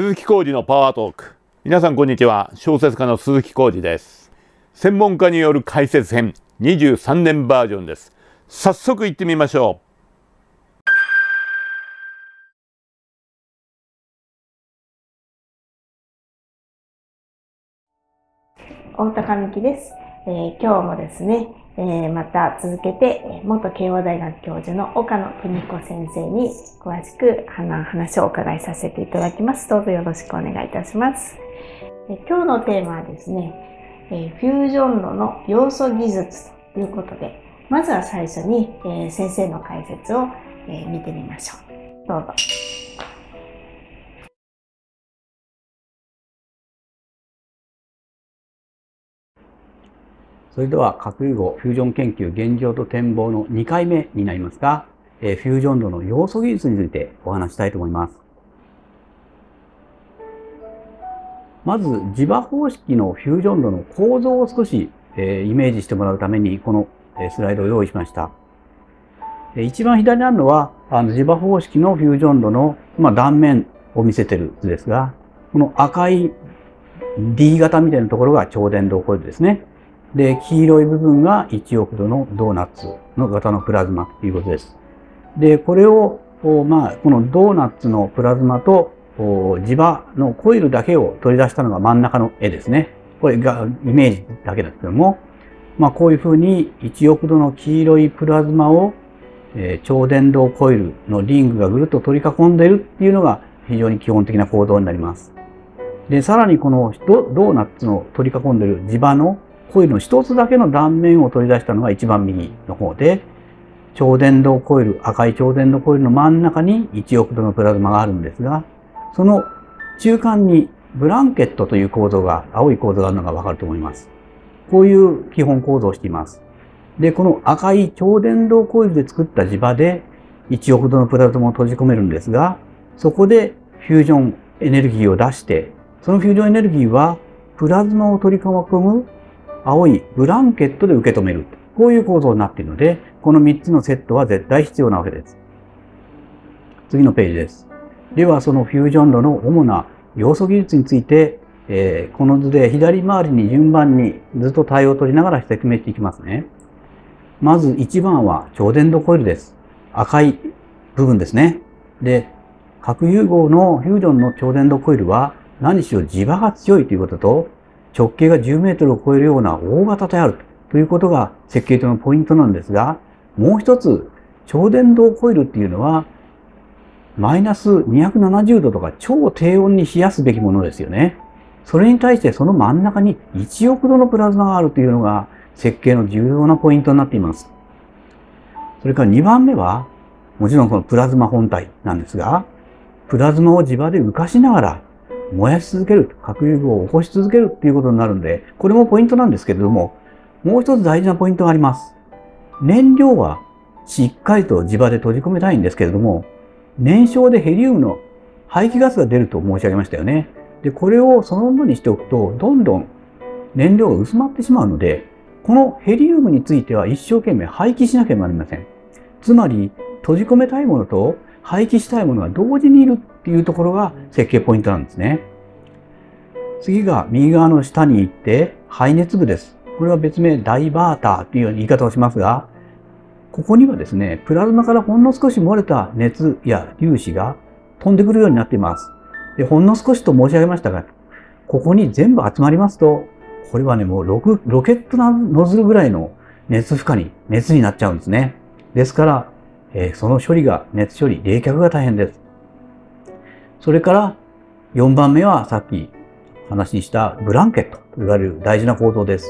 鈴木浩二のパワートーク。皆さんこんにちは。小説家の鈴木浩二です。専門家による解説編。23年バージョンです。早速行ってみましょう。大高美希です、えー、今日もですねえー、また続けて、元慶応大学教授の岡野邦子先生に詳しく話をお伺いさせていただきます。どうぞよろしくお願いいたします。え今日のテーマはですね、えフュージョン炉の要素技術ということで、まずは最初に、え先生の解説を、え見てみましょう。どうぞ。それでは核融合フュージョン研究現状と展望の2回目になりますが、えフュージョン炉の要素技術についてお話したいと思います。まず磁場方式のフュージョン炉の構造を少し、えイメージしてもらうためにこのスライドを用意しました。一番左にあるのはあの磁場方式のフュージョン炉の、まあ、断面を見せてる図ですが、この赤い D 型みたいなところが超電導コイルですね。で、黄色い部分が1億度のドーナツの型のプラズマということです。で、これを、まあ、このドーナツのプラズマと磁場のコイルだけを取り出したのが真ん中の絵ですね。これがイメージだけですけども、まあ、こういうふうに1億度の黄色いプラズマを、えー、超電導コイルのリングがぐるっと取り囲んでいるっていうのが非常に基本的な構造になります。で、さらにこのドーナツの取り囲んでいる磁場のコイルの一つだけの断面を取り出したのが一番右の方で、超電導コイル、赤い超電導コイルの真ん中に1億度のプラズマがあるんですが、その中間にブランケットという構造が、青い構造があるのがわかると思います。こういう基本構造をしています。で、この赤い超電導コイルで作った磁場で1億度のプラズマを閉じ込めるんですが、そこでフュージョンエネルギーを出して、そのフュージョンエネルギーはプラズマを取り囲む青いブランケットで受け止める。こういう構造になっているので、この3つのセットは絶対必要なわけです。次のページです。では、そのフュージョン炉の主な要素技術について、えー、この図で左回りに順番にずっと対応を取りながら説明していきますね。まず1番は超電導コイルです。赤い部分ですね。で、核融合のフュージョンの超電導コイルは何しろ磁場が強いということと、直径が10メートルを超えるような大型であるということが設計上のポイントなんですが、もう一つ、超電導コイルっていうのは、マイナス270度とか超低温に冷やすべきものですよね。それに対してその真ん中に1億度のプラズマがあるというのが設計の重要なポイントになっています。それから2番目は、もちろんこのプラズマ本体なんですが、プラズマを磁場で浮かしながら燃やし続ける、核融合を起こし続けるっていうことになるんで、これもポイントなんですけれども、もう一つ大事なポイントがあります。燃料はしっかりと磁場で閉じ込めたいんですけれども、燃焼でヘリウムの排気ガスが出ると申し上げましたよね。で、これをそのままにしておくと、どんどん燃料が薄まってしまうので、このヘリウムについては一生懸命廃棄しなければなりません。つまり、閉じ込めたいものと廃棄したいものが同時にいるっていうところが設計ポイントなんですね。次が右側の下に行って排熱部です。これは別名ダイバーターというような言い方をしますが、ここにはですね、プラズマからほんの少し漏れた熱や粒子が飛んでくるようになっています。でほんの少しと申し上げましたが、ここに全部集まりますと、これはね、もうロロケットノズルぐらいの熱負荷に、熱になっちゃうんですね。ですから、えー、その処理が、熱処理、冷却が大変です。それから4番目はさっき話にしたブランケットと言われる大事な構造です。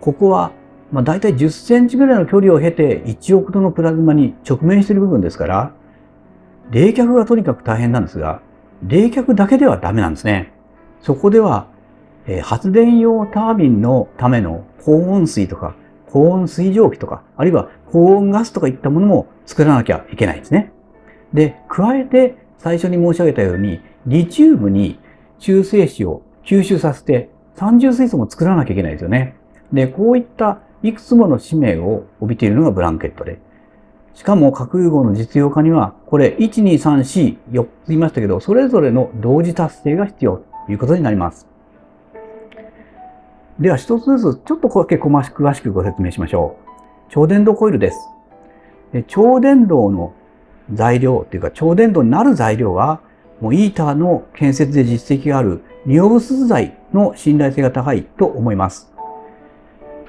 ここは、まあ、大体10センチぐらいの距離を経て1億度のプラズマに直面している部分ですから、冷却がとにかく大変なんですが、冷却だけではダメなんですね。そこでは、えー、発電用タービンのための高温水とか高温水蒸気とか、あるいは高温ガスとかいったものも作らなきゃいけないんですね。で、加えて最初に申し上げたように、リチウムに中性子を吸収させて三重水素も作らなきゃいけないですよね。で、こういったいくつもの使命を帯びているのがブランケットで、しかも核融合の実用化には、これ、1、2、3、4、4つ言いましたけど、それぞれの同時達成が必要ということになります。では、一つずつ、ちょっとだけ詳しくご説明しましょう。超電導コイルです。超電導の材料というか、超電導になる材料は、もうイーターの建設で実績があるニオブス材の信頼性が高いと思います。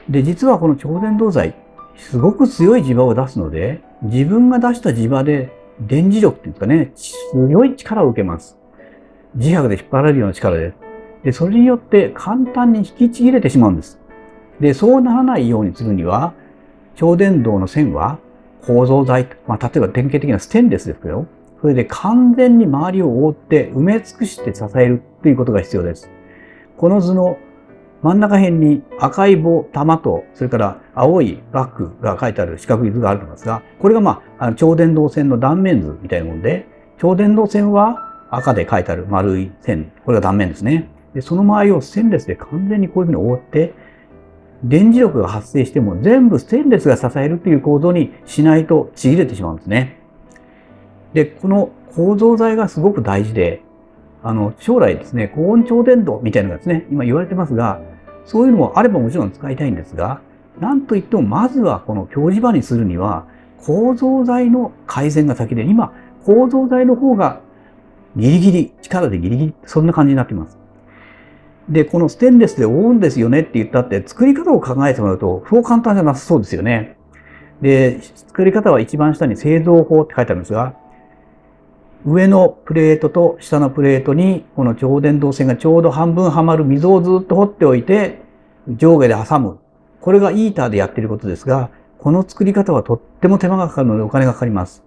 で、実はこの超電導材、すごく強い磁場を出すので、自分が出した磁場で電磁力っていうんですかね、強い力を受けます。磁石で引っ張られるような力です。で、それによって簡単に引きちぎれてしまうんです。で、そうならないようにするには、超電導の線は構造材、まあ、例えば典型的なステンレスですけど、それで完全に周りを覆って埋め尽くして支えるということが必要です。この図の真ん中辺に赤い棒、玉と、それから青いバッグが書いてある四角い図があるんですが、これがまあ、超電導線の断面図みたいなもんで、超電導線は赤で書いてある丸い線、これが断面ですね。で、その周りをステンレスで完全にこういうふうに覆って、電磁力が発生しても全部ステンレスが支えるという構造にしないとちぎれてしまうんですね。で、この構造材がすごく大事で、あの、将来ですね、高温超電導みたいなのがですね、今言われてますが、そういうのもあればもちろん使いたいんですが、なんといってもまずはこの強磁場にするには、構造材の改善が先で、今、構造材の方がギリギリ、力でギリギリ、そんな感じになっています。で、このステンレスで覆うんですよねって言ったって、作り方を考えてもらうと、そう簡単じゃなさそうですよね。で、作り方は一番下に製造法って書いてあるんですが、上のプレートと下のプレートに、この超電導線がちょうど半分はまる溝をずっと掘っておいて、上下で挟む。これがイーターでやっていることですが、この作り方はとっても手間がかかるのでお金がかかります。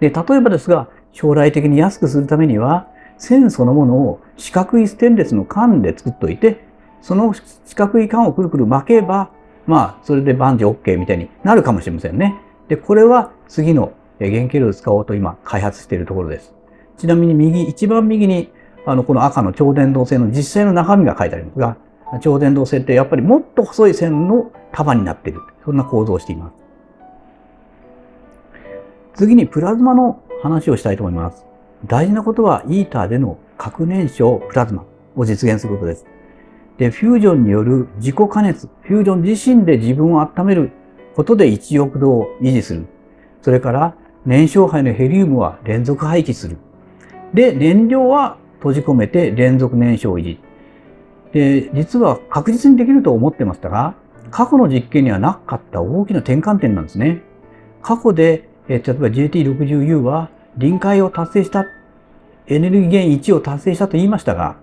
で、例えばですが、将来的に安くするためには、線そのものを四角いステンレスの管で作っておいて、その四角い管をくるくる巻けば、まあ、それで万事 OK みたいになるかもしれませんね。で、これは次の原型料を使おうと今開発しているところです。ちなみに右、一番右に、あの、この赤の超電導線の実際の中身が書いてありますが、超電導線ってやっぱりもっと細い線の束になっている。そんな構造をしています。次にプラズマの話をしたいと思います。大事なことはイーターでの核燃焼プラズマを実現することです。で、フュージョンによる自己加熱、フュージョン自身で自分を温めることで1億度を維持する。それから燃焼灰のヘリウムは連続廃棄する。で、燃料は閉じ込めて連続燃焼維持。で、実は確実にできると思ってましたが、過去の実験にはなかった大きな転換点なんですね。過去で、え例えば JT60U は臨界を達成した、エネルギー源1を達成したと言いましたが、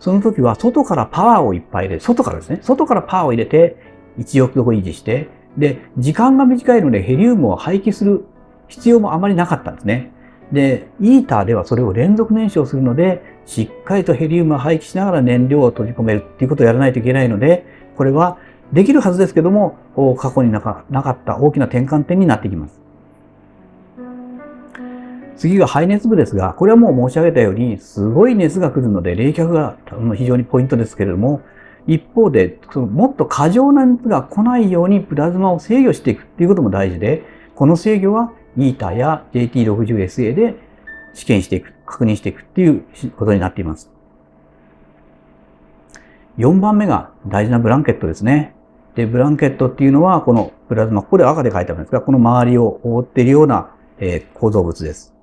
その時は外からパワーをいっぱい入れ、外からですね、外からパワーを入れて1億度維持して、で、時間が短いのでヘリウムを廃棄する必要もあまりなかったんですね。で、イーターではそれを連続燃焼するので、しっかりとヘリウムを廃棄しながら燃料を閉じ込めるっていうことをやらないといけないので、これはできるはずですけども、過去になかった大きな転換点になってきます。次が排熱部ですが、これはもう申し上げたように、すごい熱が来るので冷却が非常にポイントですけれども、一方で、そのもっと過剰な熱が来ないようにプラズマを制御していくっていうことも大事で、この制御はイータや JT60SA で試験していく、確認していくっていうことになっています。4番目が大事なブランケットですね。で、ブランケットっていうのは、このプラズマ、ここで赤で書いてあるんですが、この周りを覆っているような、え、構造物です。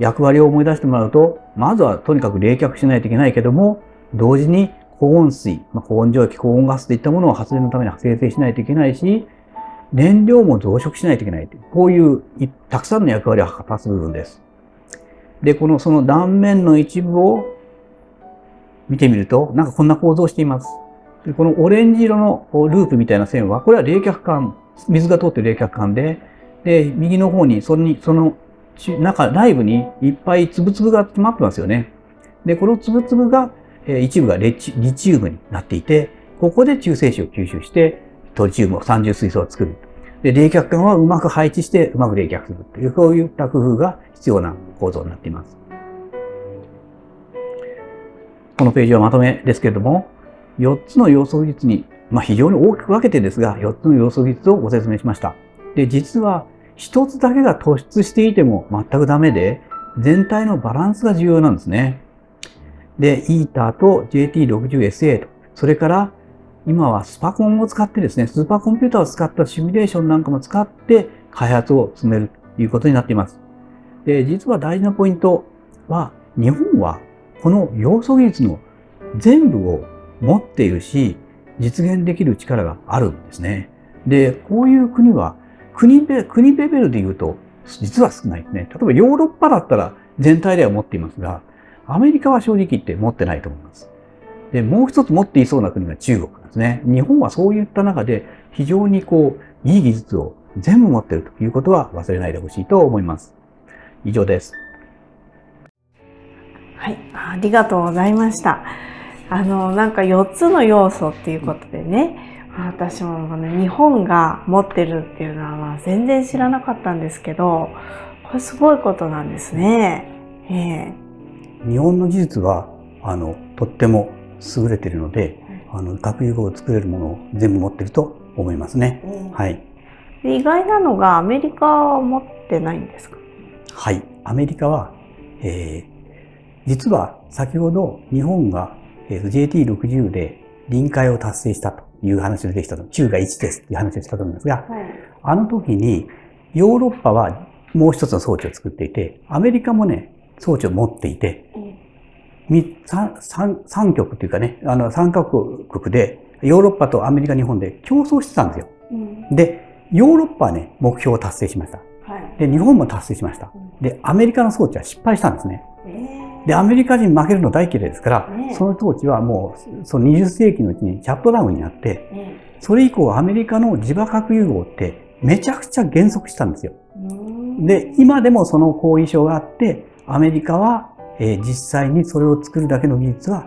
役割を思い出してもらうと、まずはとにかく冷却しないといけないけども、同時に高温水、まあ、高温蒸気、高温ガスといったものを発電のために生成しないといけないし、燃料も増殖しないといけないという、こういうたくさんの役割を果たす部分です。で、このその断面の一部を見てみると、なんかこんな構造をしています。でこのオレンジ色のループみたいな線は、これは冷却管、水が通ってる冷却管で、で、右の方に、そのに、その中、内部にいっぱい粒々が詰まってますよね。で、この粒々が、え一部がレチリチウムになっていて、ここで中性子を吸収して、トリチウムを三重水素を作る。で、冷却管はうまく配置してうまく冷却するという、こういった工夫が必要な構造になっています。このページはまとめですけれども、4つの要素技術に、まあ、非常に大きく分けてですが、4つの要素技術をご説明しました。で、実は一つだけが突出していても全くダメで、全体のバランスが重要なんですね。で、イーターと JT60SA と、それから今はスパコンを使ってですね、スーパーコンピューターを使ったシミュレーションなんかも使って開発を進めるということになっています。で、実は大事なポイントは、日本はこの要素技術の全部を持っているし、実現できる力があるんですね。で、こういう国は、国で、国レベルで言うと、実は少ないですね。例えばヨーロッパだったら全体では持っていますが、アメリカは正直言って持ってないと思います。で、もう一つ持っていそうな国が中国なんですね。日本はそういった中で非常にこう、いい技術を全部持っているということは忘れないでほしいと思います。以上です。はい、ありがとうございました。あの、なんか4つの要素っていうことでね、私もね、日本が持ってるっていうのはまあ全然知らなかったんですけど、これすごいことなんですね。えー、日本の技術は、あの、とっても優れているので、あの、核融合を作れるものを全部持ってると思いますね。はい。意外なのがアメリカは持ってないんですか？はい。アメリカは、えー、実は先ほど日本が、えー、JT60 で臨界を達成したという話ができたと、中が1ですっていう話をしたと思うんですが、はい、あの時にヨーロッパはもう一つの装置を作っていて、アメリカもね、装置を持っていて、三、三、三極っていうかね、あの、三カ国で、ヨーロッパとアメリカ、日本で競争してたんですよ。うん、で、ヨーロッパはね、目標を達成しました。はい、で、日本も達成しました。で、アメリカの装置は失敗したんですね。で、アメリカ人負けるの大嫌いですから、その装置はもう、その20世紀のうちにチャットダウンになって、それ以降アメリカの磁場核融合ってめちゃくちゃ減速したんですよ。で、今でもその後遺症があって、アメリカはえー、実際にそれを作るだけの技術は、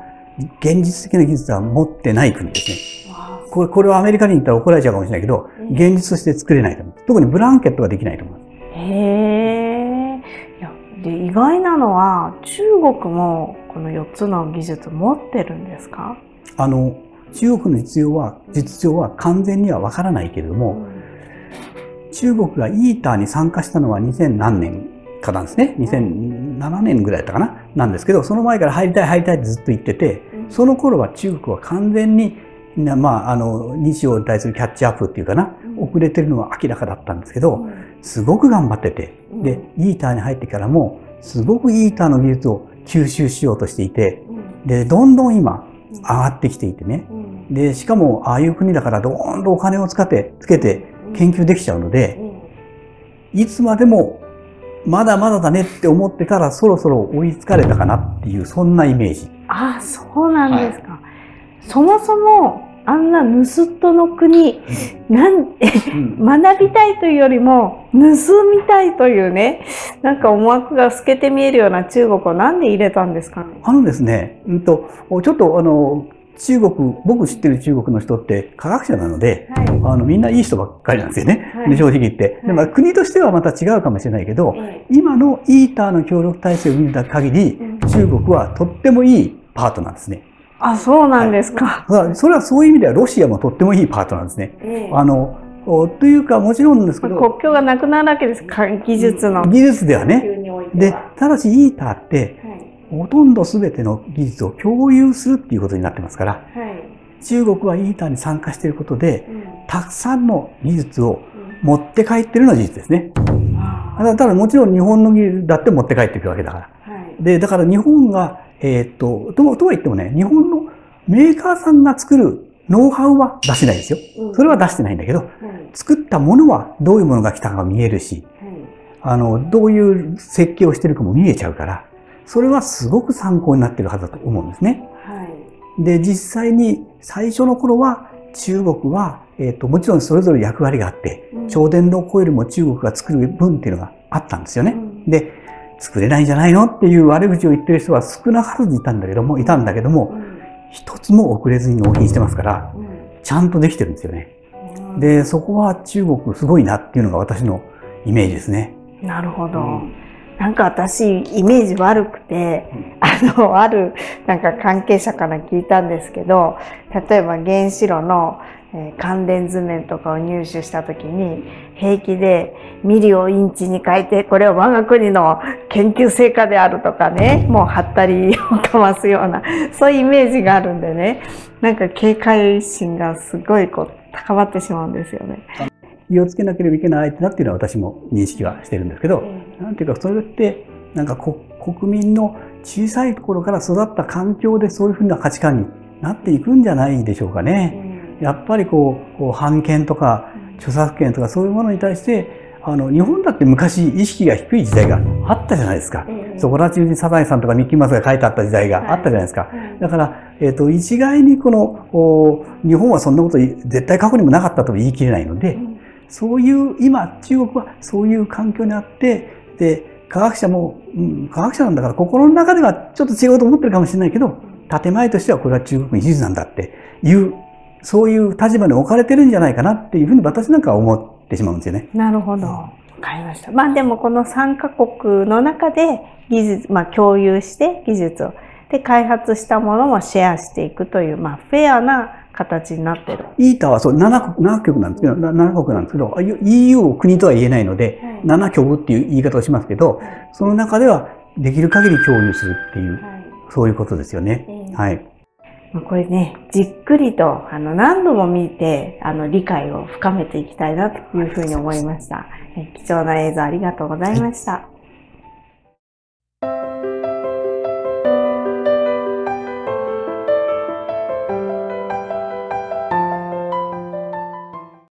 現実的な技術は持ってない国ですね。これ、これはアメリカに行ったら怒られちゃうかもしれないけど、現実として作れないと思う。特にブランケットができないと思います。へえ。で、意外なのは、中国もこの4つの技術持ってるんですか？あの、中国の実用は、実情は完全にはわからないけれども、うん、中国がイーターに参加したのは2000何年かなんですね。2007年ぐらいだったかな？なんですけど、その前から入りたい入りたいってずっと言ってて、その頃は中国は完全に、まあ、あの、西洋に対するキャッチアップっていうかな、遅れてるのは明らかだったんですけど、すごく頑張ってて、で、イーターに入ってからも、すごくイーターの技術を吸収しようとしていて、で、どんどん今、上がってきていてね。で、しかも、ああいう国だからどんどんお金を使って、つけて研究できちゃうので、いつまでもまだまだだねって思ってたらそろそろ追いつかれたかなっていうそんなイメージ。ああ、そうなんですか。はい、そもそもあんな盗人の国、なん、うん、学びたいというよりも、盗みたいというね、なんか思惑が透けて見えるような中国をなんで入れたんですかね？あのですね、うんと、ちょっとあの、中国、僕知ってる中国の人って科学者なので、はい、あのみんないい人ばっかりなんですよね。はい、正直言って。でも国としてはまた違うかもしれないけど、今のイーターの協力体制を見た限り、中国はとってもいいパートナーですね。あ、そうなんですか。はい、それはそういう意味ではロシアもとってもいいパートナーですね。えあの、というかもちろんですけど。国境がなくなるわけです。技術の。技術ではね。で、ただしイーターって、ほとんど全ての技術を共有するっていうことになってますから、はい、中国はイーターに参加していることで、うん、たくさんの技術を持って帰ってるのは事実ですね。うん、ただもちろん日本の技術だって持って帰っていくわけだから。はい、で、だから日本が、えー、っと、と、とは言ってもね、日本のメーカーさんが作るノウハウは出してないですよ。それは出してないんだけど、作ったものはどういうものが来たかが見えるし、あの、どういう設計をしてるかも見えちゃうから、それはすごく参考になっているはずだと思うんですね。はい、で、実際に最初の頃は中国は、えっ、ー、と、もちろんそれぞれ役割があって、うん、超電導コイルも中国が作る分っていうのがあったんですよね。うん、で、作れないんじゃないのっていう悪口を言ってる人は少なからずいたんだけども、いたんだけども、一、うん、つも遅れずに納品してますから、ちゃんとできてるんですよね。で、そこは中国すごいなっていうのが私のイメージですね。なるほど。なんか私、イメージ悪くて、あの、ある、なんか関係者から聞いたんですけど、例えば原子炉の、えー関連図面とかを入手したときに、平気でミリをインチに変えて、これは我が国の研究成果であるとかね、もうはったりをかますような、そういうイメージがあるんでね、なんか警戒心がすごいこう高まってしまうんですよね。気をつけなければいけない相手だっていうのは私も認識はしてるんですけど、なんていうか、それって、なんかこ国民の小さい頃から育った環境でそういうふうな価値観になっていくんじゃないでしょうかね。やっぱりこう、こう版権とか著作権とかそういうものに対して、あの、日本だって昔意識が低い時代があったじゃないですか。そこら中にサザエさんとかミッキーマウスが書いてあった時代があったじゃないですか。だから、えっ、と、一概にこの、お日本はそんなこと絶対過去にもなかったとは言い切れないので、そういう、今、中国はそういう環境にあって、で、科学者も、うん、科学者なんだから心の中ではちょっと違うと思ってるかもしれないけど、建前としてはこれは中国の技術なんだっていう、そういう立場に置かれてるんじゃないかなっていうふうに私なんかは思ってしまうんですよね。なるほど。わかりました。まあでもこの3カ国の中で技術、まあ共有して技術を、で開発したものもシェアしていくという、まあフェアな形になってる。イータはそう7国 ,7 国なんですけど、な7国なんですけど、EU を国とは言えないので、7局っていう言い方をしますけど、その中ではできる限り共有するっていう、そういうことですよね。はい。まこれね、じっくりと、あの、何度も見て、あの、理解を深めていきたいなというふうに思いました。え貴重な映像ありがとうございました。